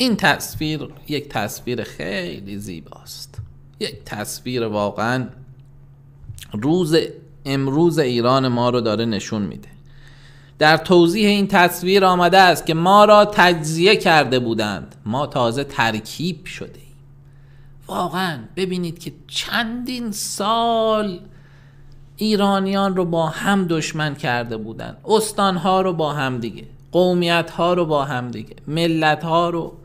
این تصویر یک تصویر خیلی زیباست. یک تصویر واقعا روز امروز ایران ما رو داره نشون میده. در توضیح این تصویر آمده است که ما را تجزیه کرده بودند. ما تازه ترکیب شده ایم. واقعا ببینید که چندین سال ایرانیان رو با هم دشمن کرده بودند. استانها رو با هم دیگه قومیت ها رو با هم دیگه ملت ها رو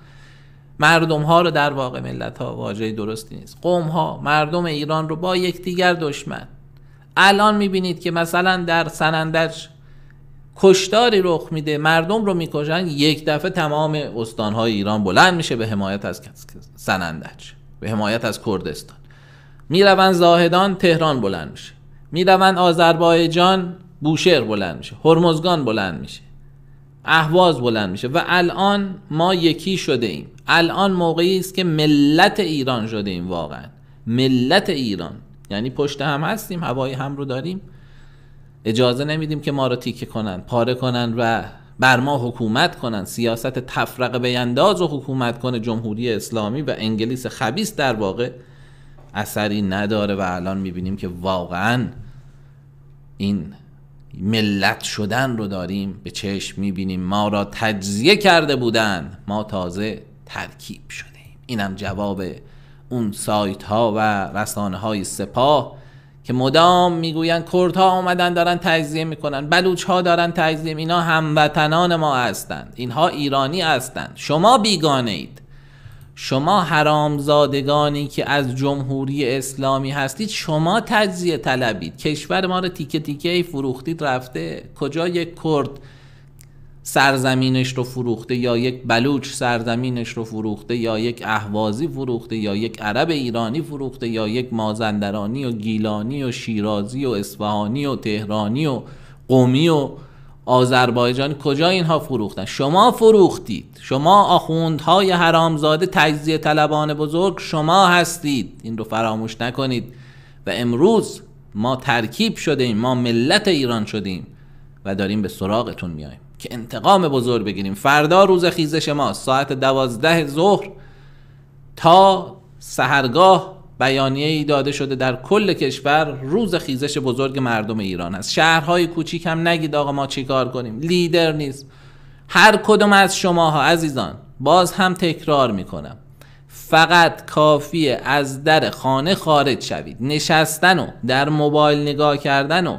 مردم ها رو در واقع ملت ها واژه درستی نیست. قوم ها مردم ایران رو با یکدیگر دشمن. الان می‌بینید که مثلا در سنندج کشتاری رخ میده مردم رو می‌کشن یک دفعه تمام استانهای ایران بلند میشه به حمایت از سنندج به حمایت از کردستان. می‌روند زاهدان تهران بلند میشه. می‌روند آذربایجان بوشهر بلند میشه. هرمزگان بلند میشه. اهواز بلند میشه و الان ما یکی شده ایم. الان موقعی است که ملت ایران شده ایم واقعا. ملت ایران. یعنی پشت هم هستیم هوای هم رو داریم. اجازه نمیدیم که ما رو تیکه کنن پاره کنن و بر ما حکومت کنن. سیاست تفرقه بینداز و حکومت کنه. جمهوری اسلامی و انگلیس خبیس در واقع اثری نداره و الان می‌بینیم که واقعا این ملت شدن رو داریم به چشم می‌بینیم. ما را تجزیه کرده بودن. ما تازه ترکیب شده ایم اینم جواب اون سایت ها و رسانه های سپاه که مدام می‌گوین کردها آمدن دارن تجزیه می‌کنن. بلوچ ها دارن تجزیه اینا هموطنان ما هستند. اینها ایرانی هستند. شما بیگانه اید. شما حرامزادگانی که از جمهوری اسلامی هستید شما تجزیه طلبید. کشور ما رو تیکه تیکه فروختید رفته کجا یک کرد سرزمینش رو فروخته یا یک بلوچ سرزمینش رو فروخته یا یک اهوازی فروخته یا یک عرب ایرانی فروخته یا یک مازندرانی و گیلانی و شیرازی و اصفهانی و تهرانی و قومی و آذربایجان کجا اینها فروختن؟ شما فروختید. شما آخوندهای حرامزاده تجزیه طلبان بزرگ شما هستید. این رو فراموش نکنید. و امروز ما ترکیب شدیم ما ملت ایران شدیم و داریم به سراغتون میایم که انتقام بزرگ بگیریم. فردا روز خیزش ما ساعت دوازده ظهر تا سهرگاه بیانیه ای داده شده در کل کشور روز خیزش بزرگ مردم ایران است. شهرهای کوچیک هم نگید آقا ما چیکار کنیم. لیدر نیست. هر کدوم از شماها عزیزان باز هم تکرار می‌کنم. فقط کافیه از در خانه خارج شوید. نشستن و در موبایل نگاه کردن و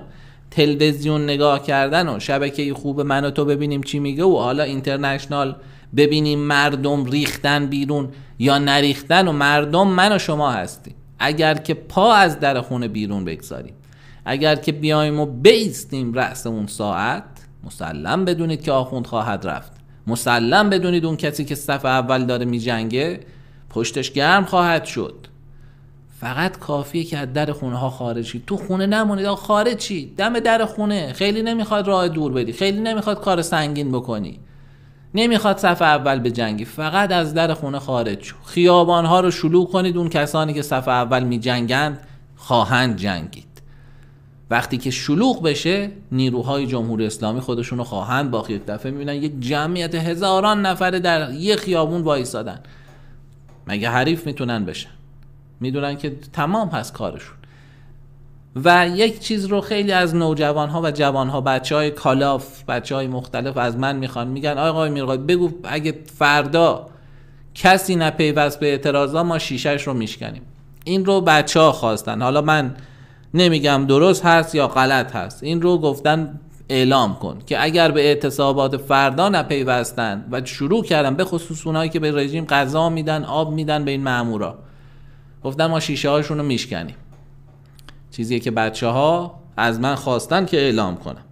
تلویزیون نگاه کردن و شبکه خوب من و تو ببینیم چی میگه و حالا اینترنشنال ببینیم مردم ریختن بیرون یا نریختن و مردم من و شما هستیم. اگر که پا از در خونه بیرون بگذاریم. اگر که بیایم و بیستیم رأس اون ساعت مسلم بدونید که آخوند خواهد رفت. مسلم بدونید اون کسی که صف اول داره میجنگه پشتش گرم خواهد شد. فقط کافیه که از در خونه ها خارج تو خونه نمونید. آقا خارج چی دم در خونه. خیلی نمی‌خواد راه دور بدی. خیلی نمی‌خواد کار سنگین بکنی. نمی‌خواد صف اول به جنگی فقط از در خونه خارج شو. خیابان ها رو شلوغ کنید اون کسانی که صف اول می جنگند خواهند جنگید. وقتی که شلوغ بشه نیروهای جمهوری اسلامی خودشونو خواهند باقی یک دفعه می‌بینن یک جمعیت هزاران نفره در یک خیابون وایسادن مگه حریف می‌تونن بشن؟ می‌دونن که تمام هست کارشون. و یک چیز رو خیلی از نوجوان ها و جوان ها بچه های کالاف بچه های مختلف از من می‌خوان. میگن آقای میرقای بگو اگه فردا کسی نپیوست به اعتراضا ما شیشش رو میشکنیم. این رو بچه ها خواستن. حالا من نمیگم درست هست یا غلط هست. این رو گفتن اعلام کن که اگر به اعتصابات فردا نپیوستن و شروع کردن به خصوص اونایی که به رژیم غذا میدن آب میدن به این مامورا گفتن ما شیشه هاشون رو میشکنیم. چیزی که بچه ها از من خواستن که اعلام کنم.